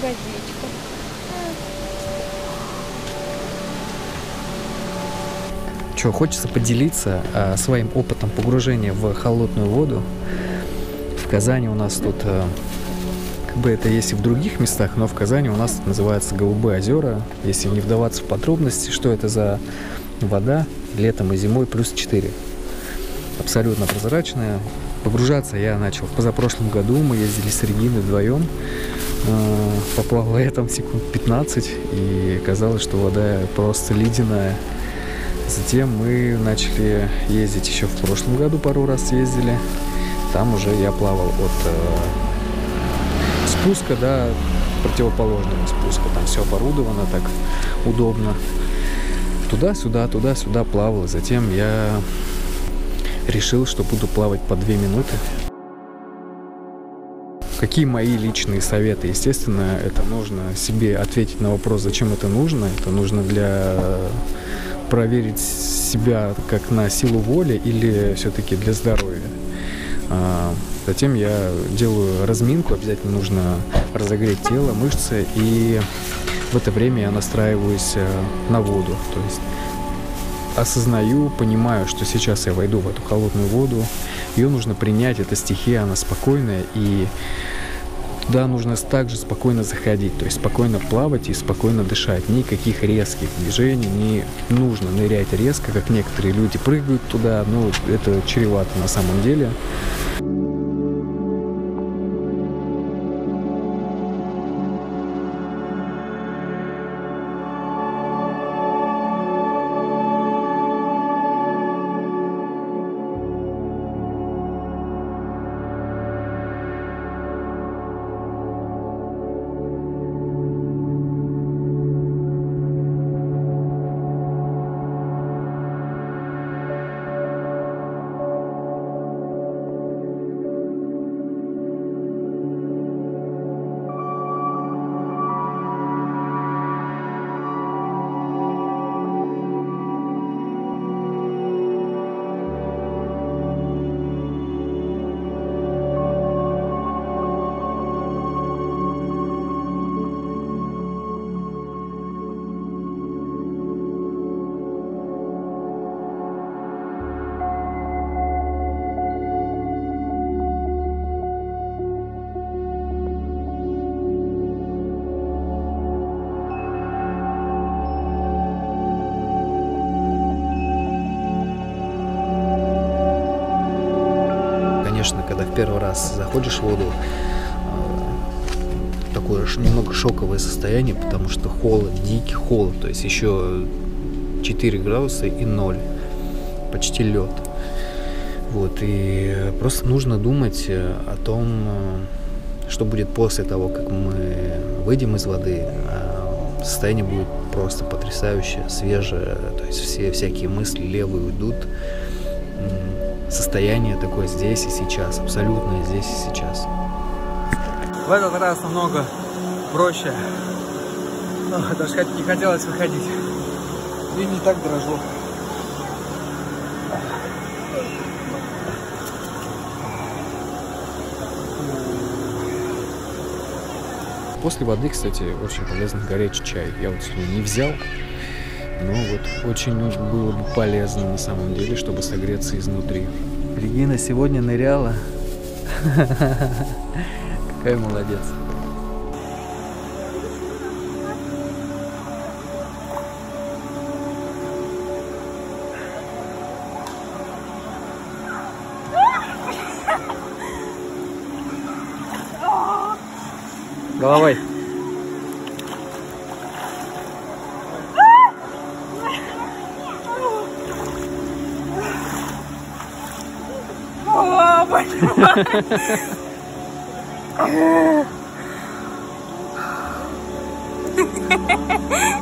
Водичка. Что, хочется поделиться а, своим опытом погружения в холодную воду. В Казани у нас тут, а, как бы это есть и в других местах, но в Казани у нас это называется Голубые озера. Если не вдаваться в подробности, что это за вода летом и зимой плюс 4. Абсолютно прозрачная. Погружаться я начал в позапрошлом году. Мы ездили с Региной вдвоем. А, Поплавал я там секунд 15, и казалось, что вода просто ледяная. Затем мы начали ездить еще в прошлом году, пару раз ездили. Там уже я плавал от э, спуска до противоположного спуска. Там все оборудовано так удобно. Туда-сюда, туда-сюда плавал. Затем я решил, что буду плавать по две минуты. Какие мои личные советы? Естественно, это нужно себе ответить на вопрос, зачем это нужно. Это нужно для проверить себя как на силу воли или все-таки для здоровья. А, Затем я делаю разминку, обязательно нужно разогреть тело, мышцы, и в это время я настраиваюсь э, на воду. То есть осознаю, понимаю, что сейчас я войду в эту холодную воду, ее нужно принять, это стихия, она спокойная, и туда нужно также спокойно заходить, то есть спокойно плавать и спокойно дышать. Никаких резких движений, не нужно нырять резко, как некоторые люди прыгают туда, ну, это чревато на самом деле. Конечно, когда в первый раз заходишь в воду, э, такое немного шоковое состояние, потому что холод, дикий холод, то есть еще 4 градуса и 0, почти лед. Вот, и просто нужно думать э, о том, э, что будет после того, как мы выйдем из воды. А Состояние будет просто потрясающее, свежее, то есть все всякие мысли левые уйдут. Состояние такое здесь и сейчас, абсолютно здесь и сейчас. В этот раз намного проще. Ну, даже не хотелось выходить. И не так дрожу. После воды, кстати, очень полезный горячий чай. Я вот сегодня не взял, но вот очень было бы полезно на самом деле, чтобы согреться изнутри. Регина сегодня ныряла. Какая молодец. Головой. 아